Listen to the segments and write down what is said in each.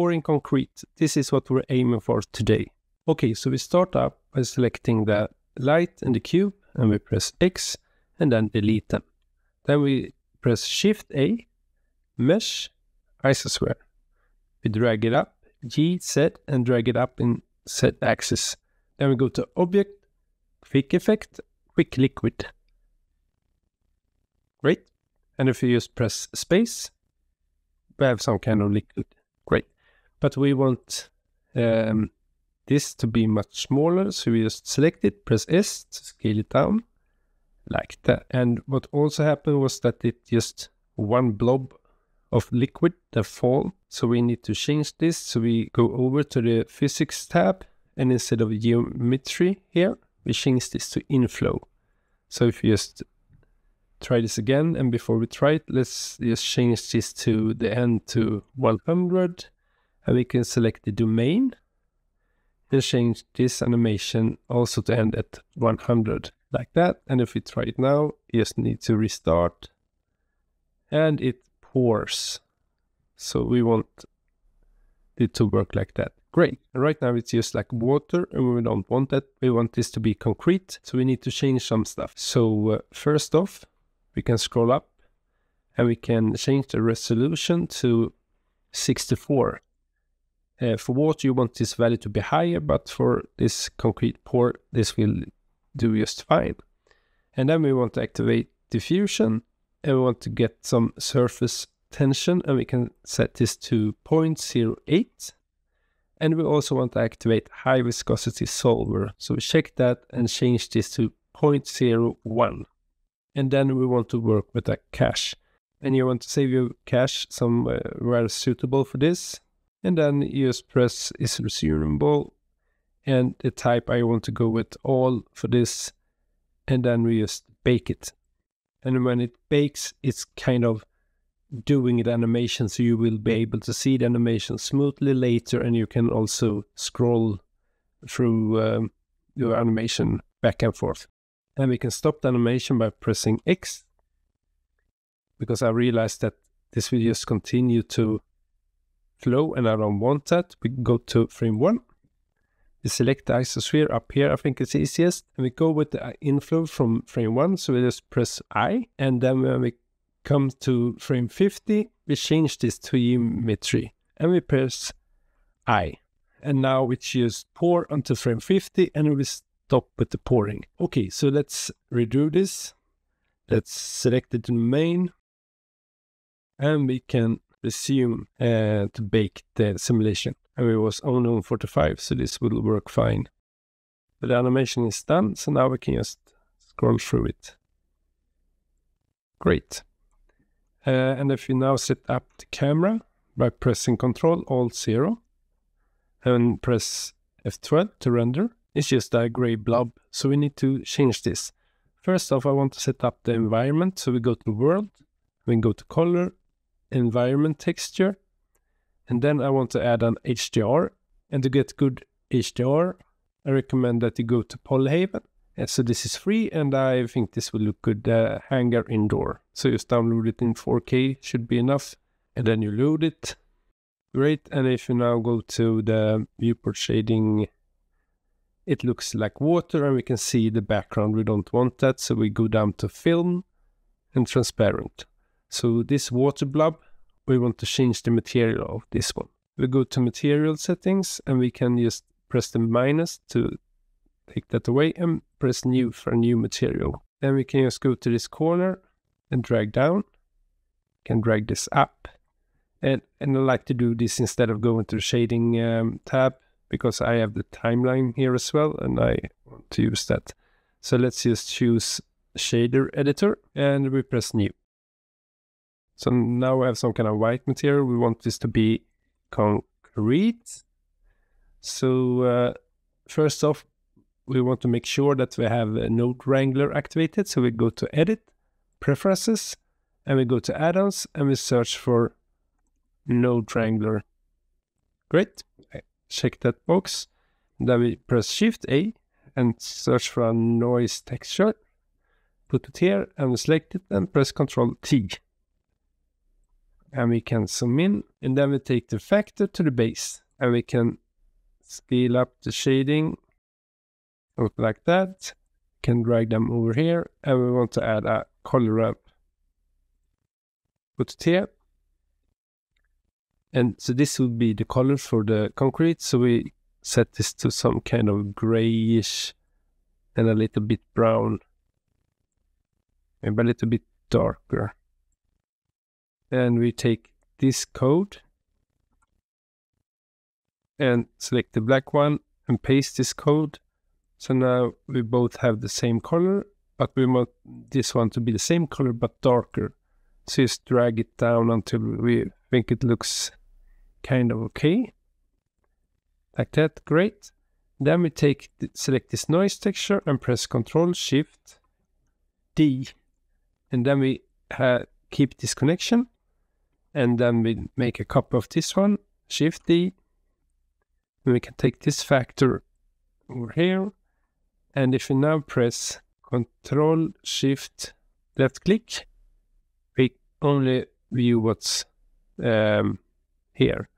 pouring concrete. This is what we're aiming for today. Okay, so we start up by selecting the light and the cube and we press X and then delete them. Then we press Shift A, Mesh, Icosphere. We drag it up, G, Z, and drag it up in Z axis. Then we go to Object, Quick Effect, Quick Liquid. Great. And if you just press space, we have some kind of liquid. But we want um, this to be much smaller. So we just select it, press S to scale it down like that. And what also happened was that it just one blob of liquid that fall. So we need to change this. So we go over to the physics tab and instead of geometry here, we change this to inflow. So if you just try this again, and before we try it, let's just change this to the end to 100, and we can select the domain and change this animation also to end at 100 like that. And if we try it now, you just need to restart and it pours. So we want it to work like that. Great. Right now it's just like water and we don't want that. We want this to be concrete. So we need to change some stuff. So uh, first off, we can scroll up and we can change the resolution to 64. Uh, for water, you want this value to be higher, but for this concrete pour, this will do just fine. And then we want to activate diffusion and we want to get some surface tension and we can set this to 0.08 and we also want to activate high viscosity solver. So we check that and change this to 0.01 and then we want to work with a cache. And you want to save your cache somewhere suitable for this and then you just press is resumable. And the type I want to go with all for this and then we just bake it. And when it bakes it's kind of doing the animation so you will be able to see the animation smoothly later and you can also scroll through um, your animation back and forth. And we can stop the animation by pressing X because I realized that this will just continue to flow and I don't want that. We go to frame one. We select the icosphere up here, I think it's easiest. And we go with the uh, inflow from frame one. So we just press I. And then when we come to frame 50, we change this to geometry and we press I. And now we choose pour until frame 50 and we stop with the pouring. Okay, so let's redo this. Let's select it the domain and we can resume uh, to bake the simulation. And it was only on 45, so this will work fine. But the animation is done, so now we can just scroll through it. Great. Uh, and if you now set up the camera by pressing Ctrl Alt 0 and press F12 to render, it's just a gray blob. So we need to change this. First off, I want to set up the environment. So we go to world, we go to color, environment texture, and then I want to add an HDR. And to get good HDR, I recommend that you go to Polyhaven. And so this is free, and I think this will look good uh, hangar indoor. So just download it in 4K, should be enough. And then you load it. Great. And if you now go to the viewport shading it looks like water and we can see the background. We don't want that, so we go down to film and transparent. So this water blob, we want to change the material of this one. We go to material settings and we can just press the minus to take that away and press new for a new material. Then we can just go to this corner and drag down. Can drag this up. And, and I like to do this instead of going to the shading um, tab because I have the timeline here as well and I want to use that. So let's just choose shader editor and we press new. So now we have some kind of white material. We want this to be concrete. So uh, first off, we want to make sure that we have a node wrangler activated. So we go to edit, preferences, and we go to add-ons and we search for node wrangler. Great check that box. Then we press Shift A and search for a noise texture. Put it here and select it and press Ctrl T. and we can zoom in and then we take the factor to the base and we can scale up the shading look like that. Can drag them over here and we want to add a color ramp put it here. And so this would be the color for the concrete. So we set this to some kind of grayish and a little bit brown maybe a little bit darker and we take this code and select the black one and paste this code. So now we both have the same color, but we want this one to be the same color but darker. So just drag it down until we think it looks kind of okay. Like that, great. Then we take select this noise texture and press Ctrl Shift D, and then we keep this connection and then we make a copy of this one, Shift D. And we can take this factor over here. And if we now press Control Shift left click, we only view what's um, here.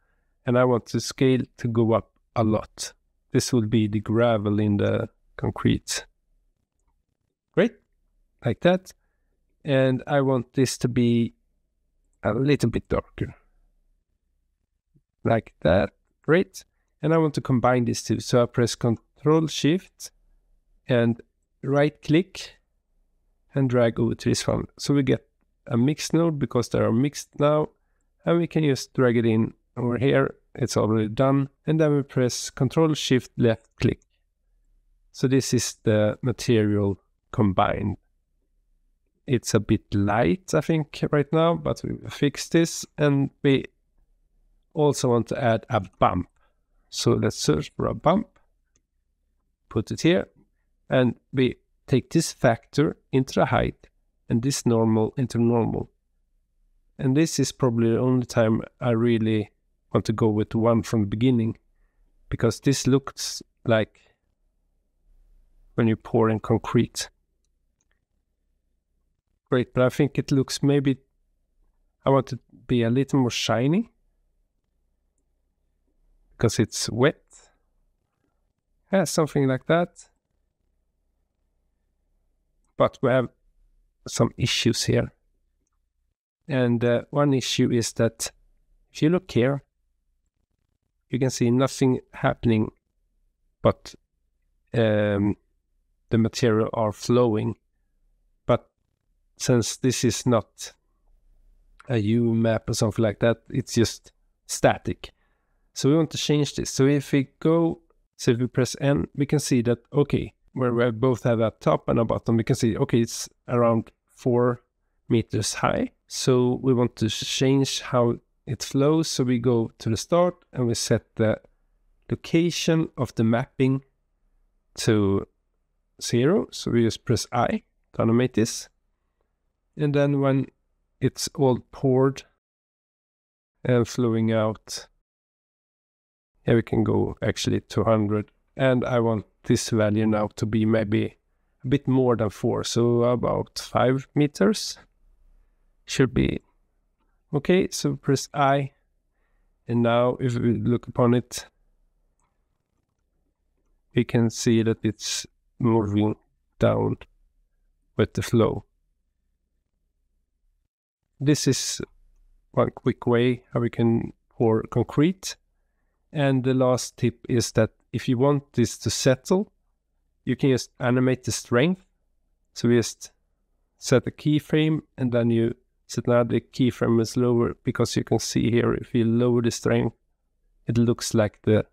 And I want the scale to go up a lot. This will be the gravel in the concrete. Great, like that. And I want this to be a little bit darker. Like that. Great. And I want to combine these two. So I press Control Shift and right click and drag over to this one. So we get a mixed node because they are mixed now. And we can just drag it in over here. It's already done. And then we press Control Shift left click. So this is the material combined it's a bit light, I think, right now, but we fix this. And we also want to add a bump. So let's search for a bump, put it here, and we take this factor into the height and this normal into normal. And this is probably the only time I really want to go with one from the beginning because this looks like when you pour in concrete great, but I think it looks maybe I want to be a little more shiny because it's wet. Yeah, something like that. But we have some issues here. And uh, one issue is that if you look here, you can see nothing happening, but um, the material are flowing since this is not a UV map or something like that, it's just static. So we want to change this. So if we go, so if we press N, we can see that, okay, where we both have a top and a bottom, we can see, okay, it's around four meters high. So we want to change how it flows. So we go to the start and we set the location of the mapping to zero. So we just press I to animate this. And then when it's all poured and flowing out, here we can go actually 200. And I want this value now to be maybe a bit more than four, so about five meters should be okay. So press I, and now if we look upon it, we can see that it's moving down with the flow this is one quick way how we can pour concrete. And the last tip is that if you want this to settle, you can just animate the strength. So we just set a keyframe and then you set another keyframe is lower because you can see here if you lower the strength, it looks like the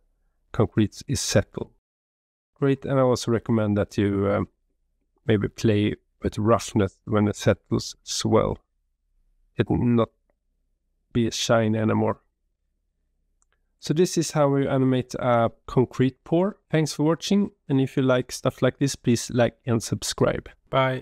concrete is settled. Great, and I also recommend that you um, maybe play with roughness when it settles as well it not be shiny anymore. So this is how we animate a concrete pour. Thanks for watching and if you like stuff like this please like and subscribe. Bye.